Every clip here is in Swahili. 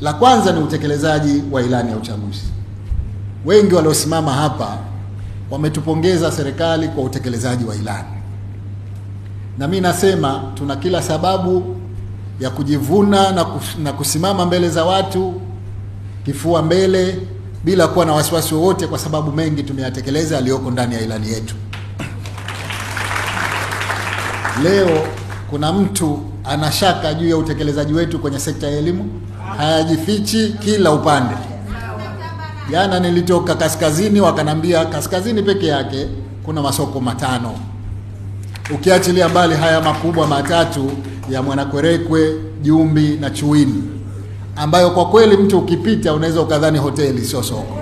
La kwanza ni utekelezaji wa ilani ya uchaguzi. Wengi waliosimama hapa wametupongeza serikali kwa utekelezaji wa ilani, na mi nasema tuna kila sababu ya kujivuna na, na kusimama mbele za watu kifua mbele bila kuwa na wasiwasi wowote, kwa sababu mengi tumeyatekeleza yaliyoko ndani ya ilani yetu. Leo kuna mtu anashaka juu ya utekelezaji wetu kwenye sekta ya elimu, hayajifichi kila upande. Jana nilitoka kaskazini, wakanambia kaskazini peke yake kuna masoko matano, ukiachilia mbali haya makubwa matatu ya Mwanakwerekwe, Jumbi na Chuini, ambayo kwa kweli mtu ukipita unaweza ukadhani hoteli, sio soko.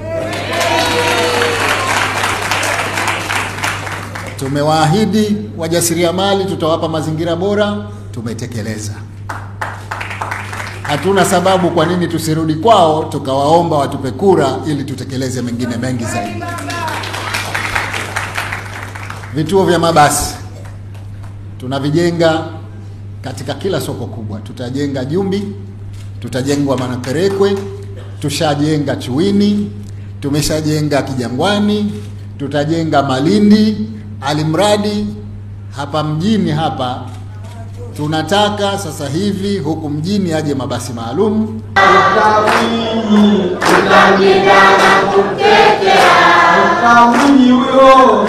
Tumewaahidi wajasiriamali tutawapa mazingira bora, tumetekeleza. Hatuna sababu kwa nini tusirudi kwao tukawaomba watupe kura ili tutekeleze mengine mengi zaidi. Vituo vya mabasi tunavijenga katika kila soko kubwa. Tutajenga Jumbi, tutajengwa Manakerekwe, tushajenga Chuini, tumeshajenga Kijangwani, tutajenga Malindi, alimradi. Hapa mjini hapa tunataka sasa hivi huku mjini aje mabasi maalum. Kumtetea huyo,